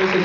Entonces,